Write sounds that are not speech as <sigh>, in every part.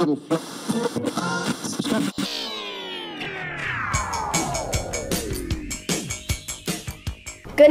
Good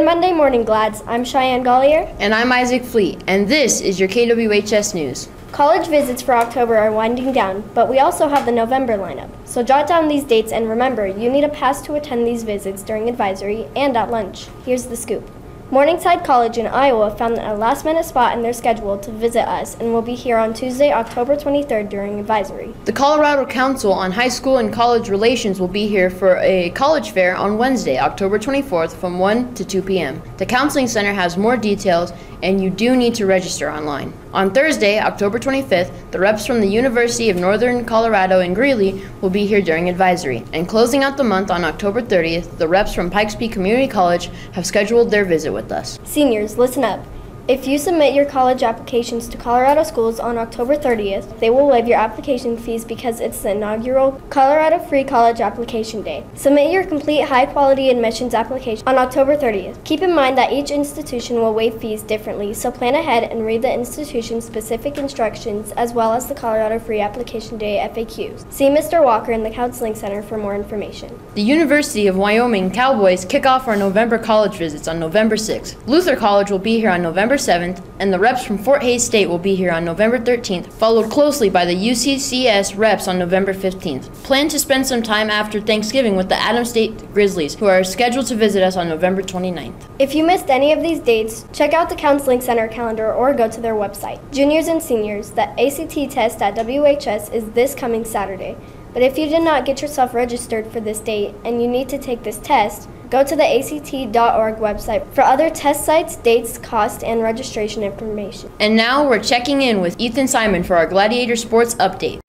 Monday morning, Glads. I'm Cheyenne Gollier. And I'm Isaac Fleet, and this is your KWHS News. College visits for October are winding down, but we also have the November lineup. So jot down these dates and remember, you need a pass to attend these visits during advisory and at lunch. Here's the scoop. Morningside College in Iowa found a last minute spot in their schedule to visit us and will be here on Tuesday, October 23rd during advisory. The Colorado Council on High School and College Relations will be here for a college fair on Wednesday, October 24th from 1 to 2 p.m. The Counseling Center has more details and you do need to register online. On Thursday, October 25th, the reps from the University of Northern Colorado in Greeley will be here during advisory. And closing out the month on October 30th, the reps from Pikes Peak Community College have scheduled their visit with us. Seniors, listen up. If you submit your college applications to Colorado schools on October 30th, they will waive your application fees because it's the inaugural Colorado Free College Application Day. Submit your complete high quality admissions application on October 30th. Keep in mind that each institution will waive fees differently, so plan ahead and read the institution's specific instructions as well as the Colorado Free Application Day FAQs. See Mr. Walker in the Counseling Center for more information. The University of Wyoming Cowboys kick off our November college visits on November 6th. Luther College will be here on November 7th, and the reps from Fort Hays State will be here on November 13th, followed closely by the UCCS reps on November 15th. Plan to spend some time after Thanksgiving with the Adams State Grizzlies, who are scheduled to visit us on November 29th. If you missed any of these dates, check out the Counseling Center calendar or go to their website. Juniors and seniors, the ACT test at WHS is this coming Saturday. But if you did not get yourself registered for this date and you need to take this test, Go to the ACT.org website for other test sites, dates, cost, and registration information. And now we're checking in with Ethan Simon for our Gladiator Sports update.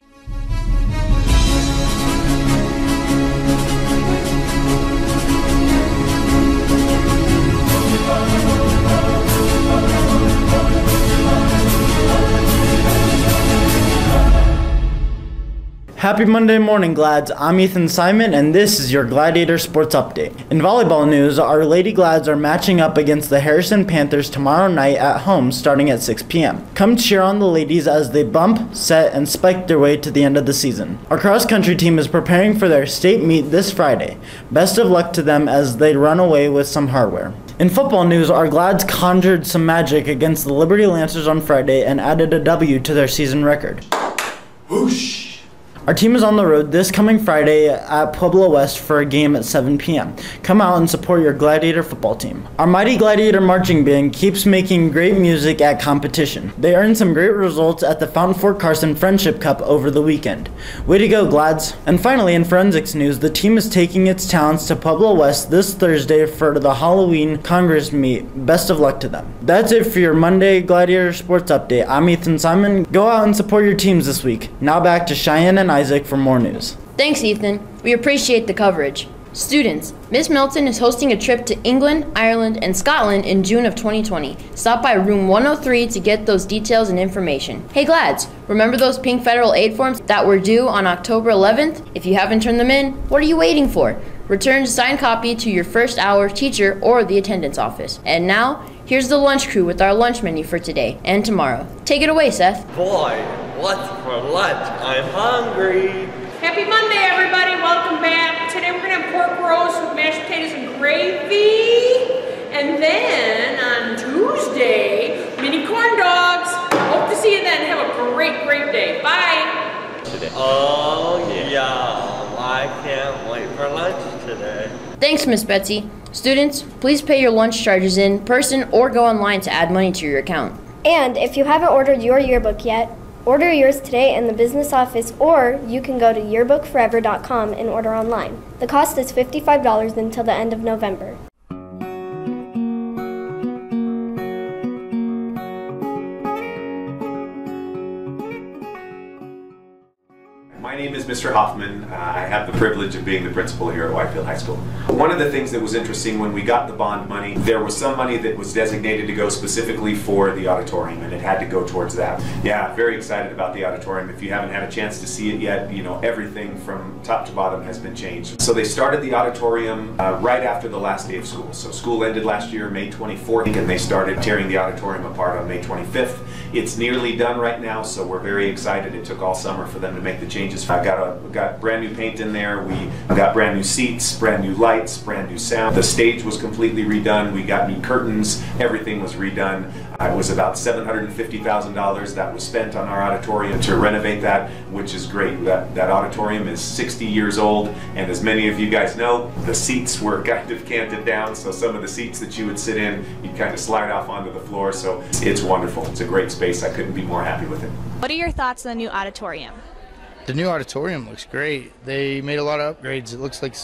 Happy Monday morning, Glads. I'm Ethan Simon, and this is your Gladiator Sports Update. In volleyball news, our Lady Glads are matching up against the Harrison Panthers tomorrow night at home starting at 6 p.m. Come cheer on the ladies as they bump, set, and spike their way to the end of the season. Our cross country team is preparing for their state meet this Friday. Best of luck to them as they run away with some hardware. In football news, our Glads conjured some magic against the Liberty Lancers on Friday and added a W to their season record. Whoosh! Our team is on the road this coming Friday at Pueblo West for a game at 7 p.m. Come out and support your Gladiator football team. Our Mighty Gladiator Marching Band keeps making great music at competition. They earned some great results at the Fountain Fort Carson Friendship Cup over the weekend. Way to go, Glads! And finally, in forensics news, the team is taking its talents to Pueblo West this Thursday for the Halloween Congress meet. Best of luck to them. That's it for your Monday Gladiator Sports Update. I'm Ethan Simon. Go out and support your teams this week. Now back to Cheyenne and Isaac for more news. Thanks, Ethan. We appreciate the coverage. Students, Miss Milton is hosting a trip to England, Ireland, and Scotland in June of 2020. Stop by room 103 to get those details and information. Hey Glads, remember those pink federal aid forms that were due on October 11th? If you haven't turned them in, what are you waiting for? Return a signed copy to your first hour teacher or the attendance office. And now, here's the lunch crew with our lunch menu for today and tomorrow. Take it away, Seth. Boy, what's for lunch? I'm hungry. Happy Monday, everybody. Welcome back. Today we're going to have pork roast with mashed potatoes and gravy. And then on Tuesday, mini corn dogs. Hope to see you then. Have a great, great day. Bye. Oh, yeah. I can't wait for lunch today. Thanks, Miss Betsy. Students, please pay your lunch charges in person or go online to add money to your account. And if you haven't ordered your yearbook yet, order yours today in the business office or you can go to yearbookforever.com and order online. The cost is $55 until the end of November. Mr. Hoffman. Uh, I have the privilege of being the principal here at Widefield High School. One of the things that was interesting when we got the bond money, there was some money that was designated to go specifically for the auditorium, and it had to go towards that. Yeah, very excited about the auditorium. If you haven't had a chance to see it yet, you know, everything from top to bottom has been changed. So they started the auditorium uh, right after the last day of school. So school ended last year, May 24th, and they started tearing the auditorium apart on May 25th. It's nearly done right now, so we're very excited. It took all summer for them to make the changes. I got a got brand new paint in there. We got brand new seats, brand new lights, brand new sound. The stage was completely redone. We got new curtains. Everything was redone. Uh, it was about $750,000 that was spent on our auditorium to renovate that, which is great. That, that auditorium is 60 years old, and as many of you guys know, the seats were <laughs> kind of canted down, so some of the seats that you would sit in, you'd kind of slide off onto the floor, so it's wonderful. It's a great space. I couldn't be more happy with it. What are your thoughts on the new auditorium? The new auditorium looks great. They made a lot of upgrades. It looks like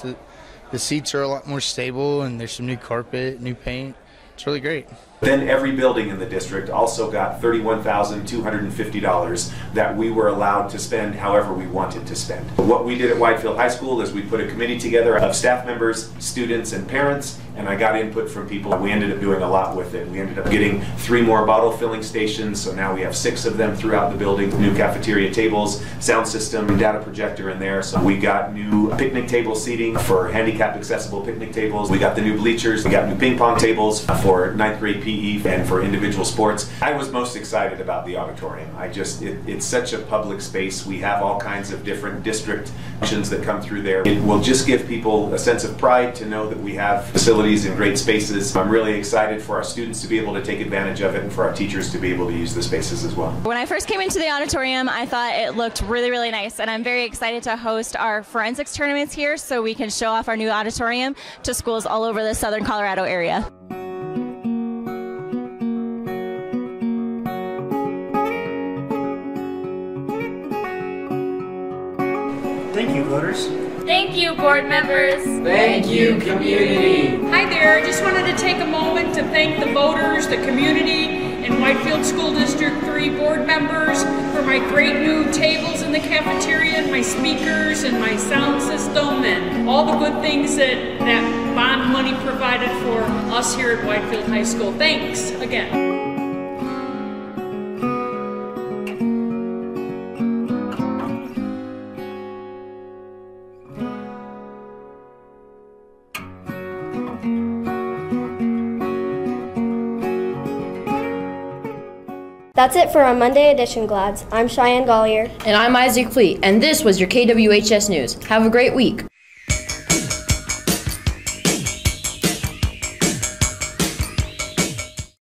the seats are a lot more stable, and there's some new carpet, new paint. It's really great. Then every building in the district also got $31,250 that we were allowed to spend however we wanted to spend. What we did at Widefield High School is we put a committee together of staff members, students, and parents, and I got input from people. We ended up doing a lot with it. We ended up getting three more bottle filling stations, so now we have six of them throughout the building. New cafeteria tables, sound system, data projector in there. So we got new picnic table seating for handicap accessible picnic tables. We got the new bleachers. We got new ping pong tables for ninth grade PE and for individual sports. I was most excited about the auditorium. I just, it, it's such a public space. We have all kinds of different district functions that come through there. It will just give people a sense of pride to know that we have facilities and great spaces. I'm really excited for our students to be able to take advantage of it and for our teachers to be able to use the spaces as well. When I first came into the auditorium, I thought it looked really, really nice, and I'm very excited to host our forensics tournaments here so we can show off our new auditorium to schools all over the southern Colorado area. Thank you, voters. Thank you, board members. Thank you, community. Hi there. I just wanted to take a moment to thank the voters, the community, and Widefield School District 3 board members for my great new tables in the cafeteria and my speakers and my sound system and all the good things that that bond money provided for us here at Widefield High School. Thanks again. That's it for our Monday edition, Glads. I'm Cheyenne Gollier. And I'm Isaac Fleet, and this was your KWHS News. Have a great week.